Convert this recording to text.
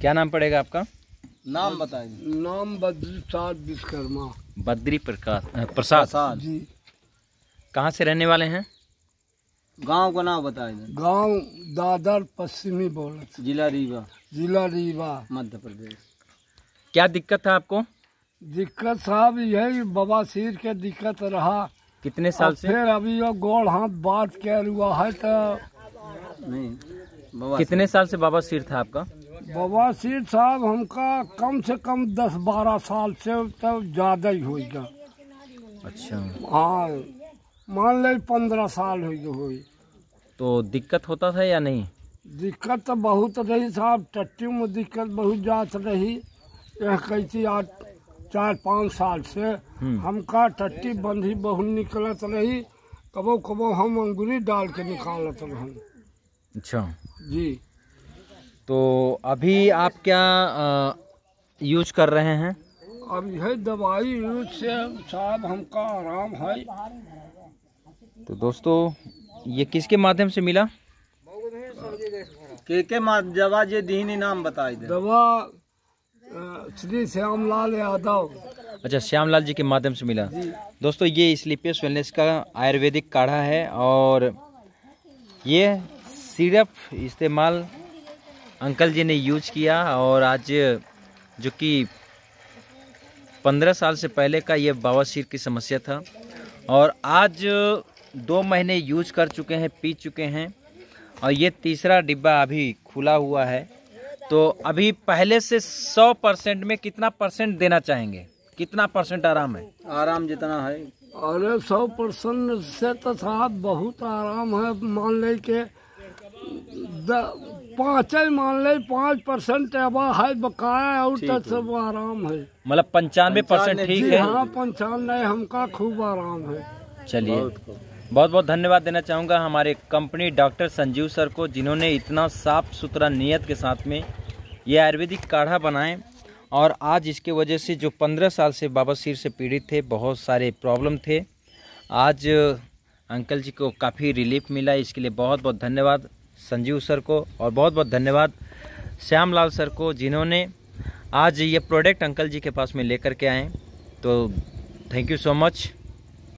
क्या नाम पड़ेगा आपका? नाम बताइए। नाम बद्री प्रसाद विश्वकर्मा। बद्री प्रकाश प्रसाद। प्रसाद। जी। कहाँ से रहने वाले हैं? गाँव का नाम बताइए। गाँव दादर पश्चिमी बोलत। जिला रीवा। जिला रीवा। मध्य प्रदेश क्या दिक्कत था आपको? दिक्कत साहब यही बवासीर के दिक्कत रहा। कितने साल से? फिर अभी वो गोड़ हाथ बात के हुआ है तो नहीं कितने साल से बाबा सिर था आपका? बवासीर साहब हमका कम से कम दस बारह साल से तो ज़्यादा ही होगा अच्छा। हाँ मान ले पंद्रह साल हो गए हुई। तो दिक्कत होता था या नहीं? दिक्कत तो बहुत रही साहब टट्टी में दिक्कत बहुत जात रही। यह कैसी आज चार पाँच साल से हम्म। हमका टट्टी बंधी बहुत निकलत रही। कबो कबो हम अंगुरी डाल के निकालत रहन। अच्छा। जी। तो अभी आप क्या यूज़ कर रहे हैं? अब यह दवाई यूज़ से साहब हमका आराम है। तो दोस्तों ये किसके माध्यम से मिला? के के जवा जे दीनी नाम बताई दे। दवा श्री श्यामलाल यादव। अच्छा श्यामलाल जी के माध्यम से मिला। दोस्तों ये स्लीपियस वेलनेस का आयुर्वेदिक काढ़ा है और ये सिर्फ़ इस्तेमाल अंकल जी ने यूज़ किया और आज जो कि पंद्रह साल से पहले का ये बवासीर की समस्या था। और आज दो महीने यूज़ कर चुके हैं पी चुके हैं और ये तीसरा डिब्बा अभी खुला हुआ है। तो अभी पहले से सौ परसेंट में कितना परसेंट देना चाहेंगे? कितना परसेंट आराम है? आराम जितना है। अरे सौ परसेंट से तो साहब बहुत आराम है। मान ले के पाँच मान ले पाँच परसेंट अब है बकाया और तो सब आराम है। मतलब पंचानवे परसेंट ठीक है। हाँ पंचानवे हमका खूब आराम है। चलिए। बहुत बहुत धन्यवाद देना चाहूँगा हमारे कंपनी डॉक्टर संजीव सर को जिन्होंने इतना साफ़ सुथरा नियत के साथ में ये आयुर्वेदिक काढ़ा बनाए और आज इसके वजह से जो पंद्रह साल से बाबा सिर से पीड़ित थे बहुत सारे प्रॉब्लम थे। आज अंकल जी को काफ़ी रिलीफ मिला इसके लिए बहुत बहुत धन्यवाद। संजीव सर को और बहुत बहुत धन्यवाद। श्याम लाल सर को, जिन्होंने आज ये प्रोडक्ट अंकल जी के पास में लेकर के आए तो थैंक यू सो मच